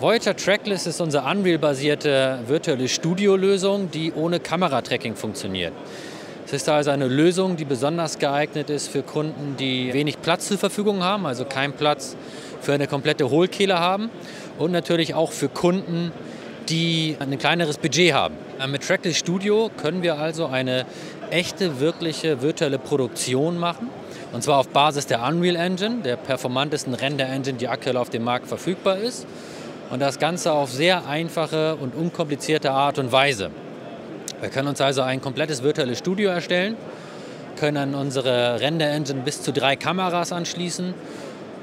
Voyager Trackless ist unsere Unreal-basierte virtuelle Studiolösung, die ohne Kameratracking funktioniert. Es ist also eine Lösung, die besonders geeignet ist für Kunden, die wenig Platz zur Verfügung haben, also keinen Platz für eine komplette Hohlkehle haben und natürlich auch für Kunden, die ein kleineres Budget haben. Mit Trackless Studio können wir also eine echte, wirkliche virtuelle Produktion machen. Und zwar auf Basis der Unreal Engine, der performantesten Render-Engine, die aktuell auf dem Markt verfügbar ist. Und das Ganze auf sehr einfache und unkomplizierte Art und Weise. Wir können uns also ein komplettes virtuelles Studio erstellen, können an unsere Render-Engine bis zu drei Kameras anschließen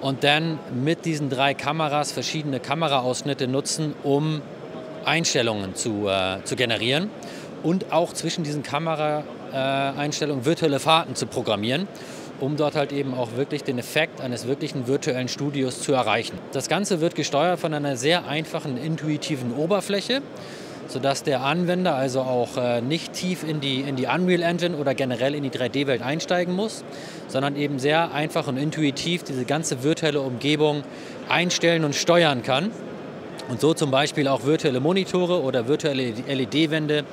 und dann mit diesen drei Kameras verschiedene Kameraausschnitte nutzen, um Einstellungen zu, äh, zu generieren und auch zwischen diesen Kameraeinstellungen virtuelle Fahrten zu programmieren, um dort halt eben auch wirklich den Effekt eines wirklichen virtuellen Studios zu erreichen. Das Ganze wird gesteuert von einer sehr einfachen, intuitiven Oberfläche sodass der Anwender also auch äh, nicht tief in die, in die Unreal Engine oder generell in die 3D-Welt einsteigen muss, sondern eben sehr einfach und intuitiv diese ganze virtuelle Umgebung einstellen und steuern kann. Und so zum Beispiel auch virtuelle Monitore oder virtuelle LED-Wände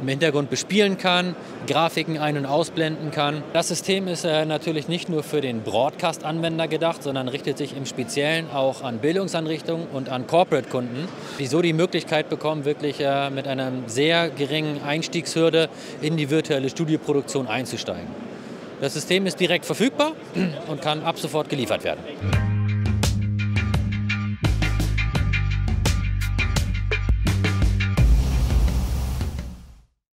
im Hintergrund bespielen kann, Grafiken ein- und ausblenden kann. Das System ist äh, natürlich nicht nur für den Broadcast-Anwender gedacht, sondern richtet sich im Speziellen auch an Bildungseinrichtungen und an Corporate-Kunden, die so die Möglichkeit bekommen, wirklich äh, mit einer sehr geringen Einstiegshürde in die virtuelle Studioproduktion einzusteigen. Das System ist direkt verfügbar und kann ab sofort geliefert werden.